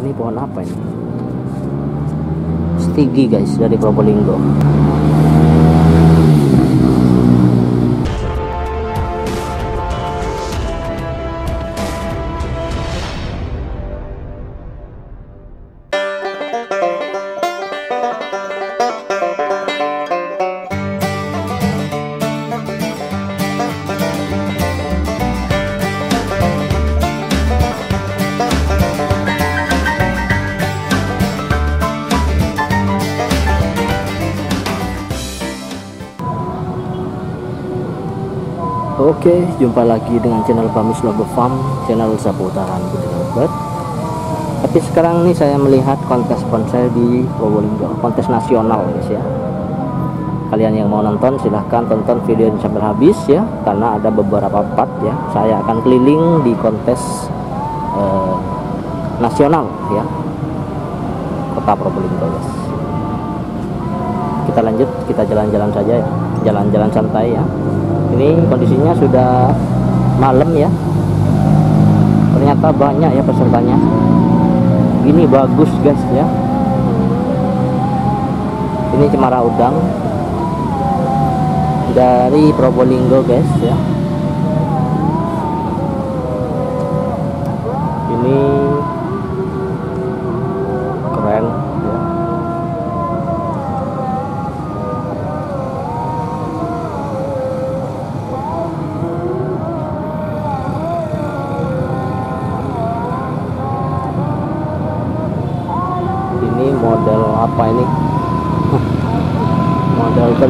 ini pohon apa ini? Stigi guys dari Probolinggo Oke, jumpa lagi dengan channel Pamis Logo Farm, channel seputaran Putri Albert. Tapi sekarang nih saya melihat kontes bonsai di Probolinggo, kontes nasional guys ya. Kalian yang mau nonton silahkan tonton video ini sampai habis ya, karena ada beberapa part ya. Saya akan keliling di kontes eh, nasional ya, kota Probolinggo guys. Kita lanjut, kita jalan-jalan saja ya, jalan-jalan santai ya ini kondisinya sudah malam ya. Ternyata banyak ya pesertanya. Ini bagus guys ya. Ini cemara udang dari Probolinggo guys ya ini keren ya ini model apa ini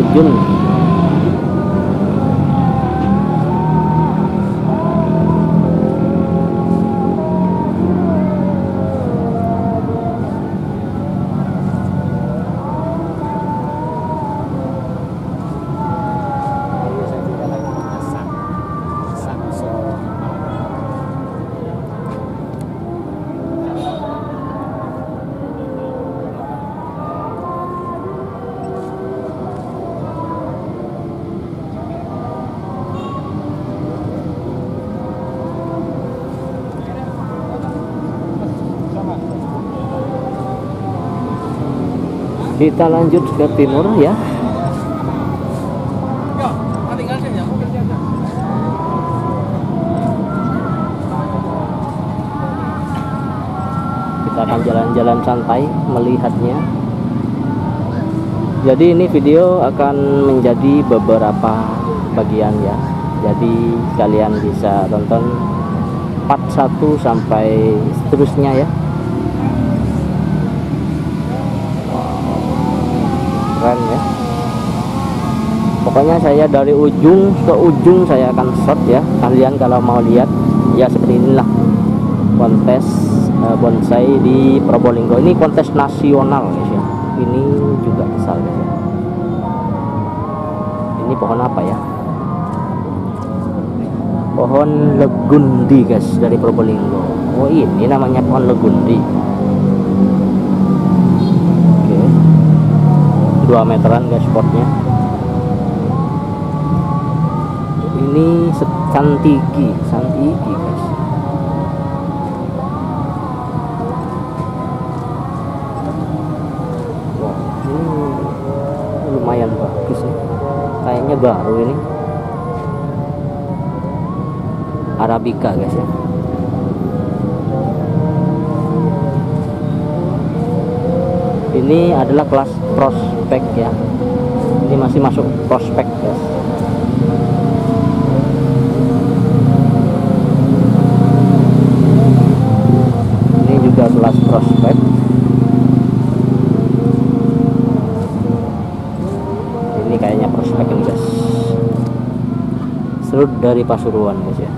model kita lanjut ke timur ya. Kita akan jalan-jalan santai melihatnya. Jadi ini video akan menjadi beberapa bagian ya. Jadi kalian bisa tonton part 1 sampai seterusnya ya keren ya. Pokoknya saya dari ujung ke ujung saya akan shot ya. Kalian kalau mau lihat ya seperti inilah kontes eh, bonsai di Probolinggo. Ini kontes nasional guys ya. Ini juga besar guys ya. Ini pohon apa ya? Pohon legundi guys dari Probolinggo. Oh ini namanya pohon legundi 2 meteran spotnya. Ini santigi santigi guys. Wow ini lumayan bagus ya kayaknya baru ini. Arabica guys ya. Ini adalah kelas prospek ya. Ini masih masuk prospek guys. Ini juga kelas prospek. Ini kayaknya prospek ini guys. Serut dari Pasuruan guys ya.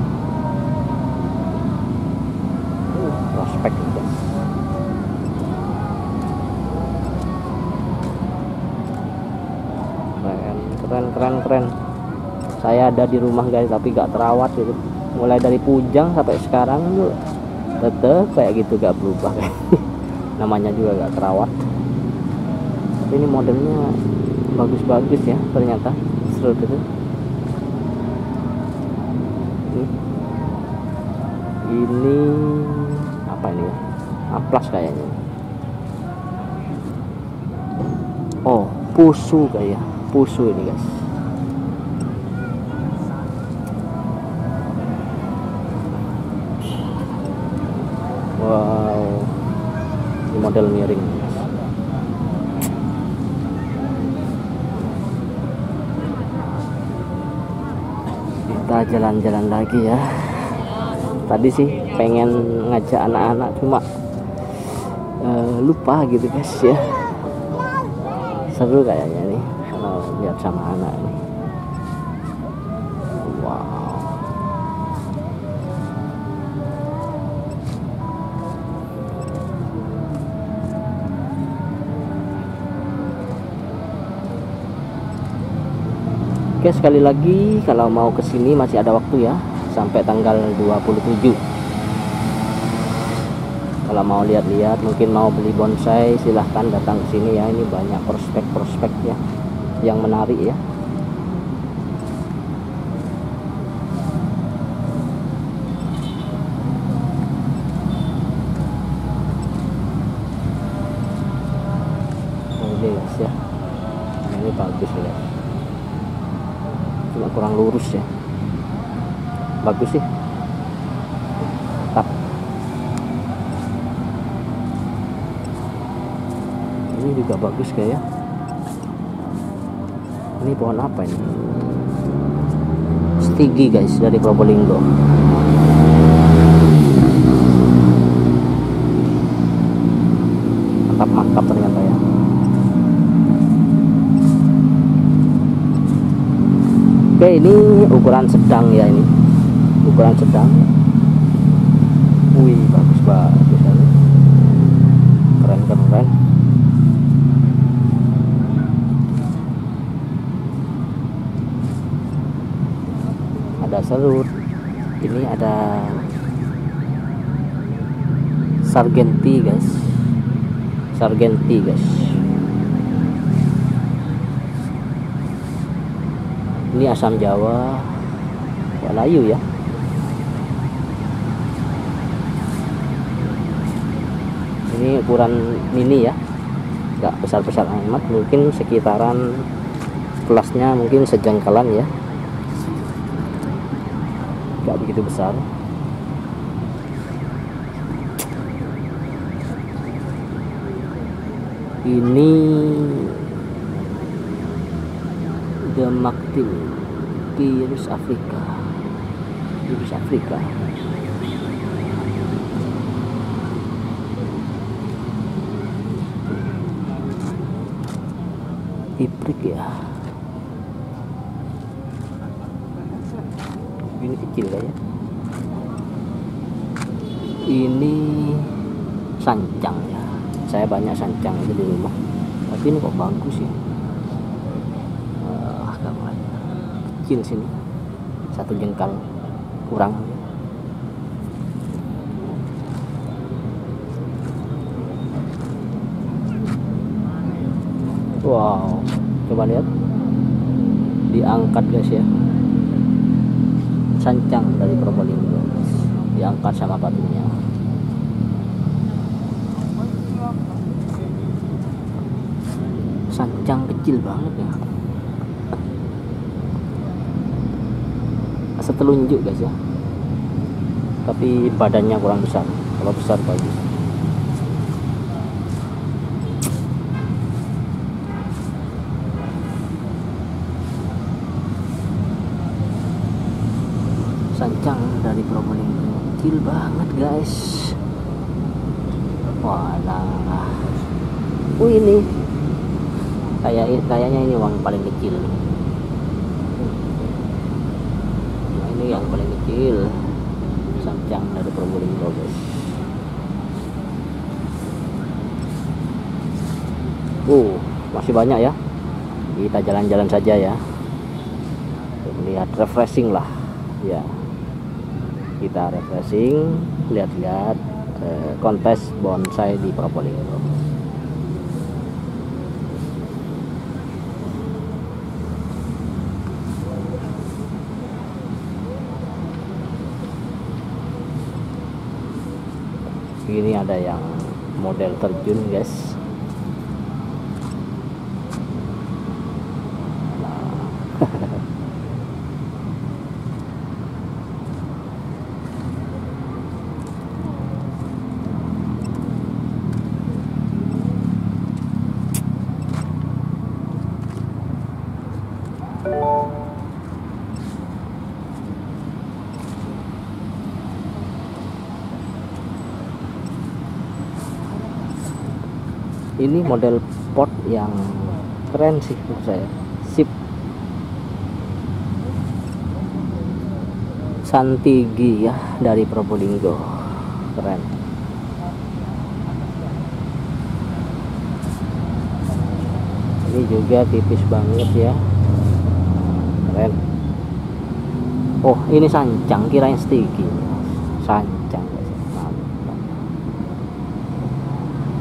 Prospek ini guys keren keren saya ada di rumah guys tapi gak terawat gitu. Mulai dari pujang sampai sekarang tuh tetep kayak gitu gak berubah. Namanya juga gak terawat. Tapi ini modelnya bagus-bagus ya ternyata. Seru gitu. Ini apa ini ya? Amplas kayaknya. Oh pusu kayak pusu ini guys wow. Ini model miring. Kita jalan-jalan lagi ya. Tadi sih pengen ngajak anak-anak cuma uh, lupa gitu guys ya. Seru kayaknya nih kalau lihat sama anak nih Oke sekali lagi kalau mau ke sini masih ada waktu ya sampai tanggal 27 kalau mau lihat-lihat mungkin mau beli bonsai silahkan datang ke sini ya. Ini banyak prospek-prospek ya yang menarik ya. Oh, ini ya. Ini bagus ya cuma kurang lurus ya. Bagus sih. Tetap. Ini juga bagus kayak ini pohon apa ini? Stigi guys dari Probolinggo mantap mantap ternyata ya oke ini ukuran sedang ya ini. Ukuran sedang. Wih bagus bagus keren keren. Ada serut. Ini ada sargenti guys. Sargenti guys ini asam jawa walayu ya. Ini ukuran mini ya. Nggak besar-besar amat mungkin sekitaran kelasnya mungkin sejengkalan ya. Nggak begitu besar. Ini Demaktil virus Afrika. Virus Afrika. Iprik ya. Ini kecil ya. Ini sancang ya. Saya banyak sancang itu di rumah. Tapi ini kok bagus ya kecil sini. Satu jengkal kurang. Wow coba lihat. Diangkat guys ya. Sancang dari Probolinggo diangkat sama batunya. Sancang kecil banget ya setelunjuk guys ya. Tapi badannya kurang besar. Kalau besar bagus. Sancang dari Probolinggo kecil banget guys. Walah. Oh ini. Kayak kayaknya ini uang paling kecil nah, ini yang paling kecil. Sancang dari Probolinggo guys uh masih banyak ya. Kita jalan-jalan saja ya. Melihat refreshing lah. Ya. Kita refreshing lihat-lihat eh, kontes bonsai di Probolinggo ini ada yang model terjun guys. Ini model pot yang keren sih menurut saya. Sip. Santigi ya dari Probolinggo. Keren. Ini juga tipis banget ya. Keren. Oh ini sancang kirain stigi sancang.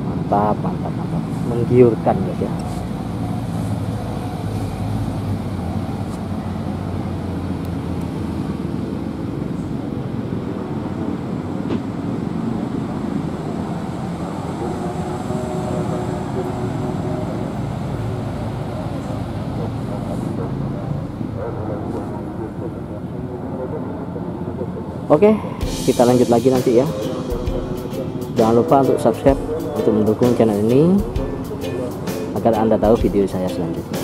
Mantap mantap mantap menggiurkan guys ya Oke, kita lanjut lagi nanti ya. Jangan lupa untuk subscribe untuk mendukung channel ini agar Anda tahu video saya selanjutnya.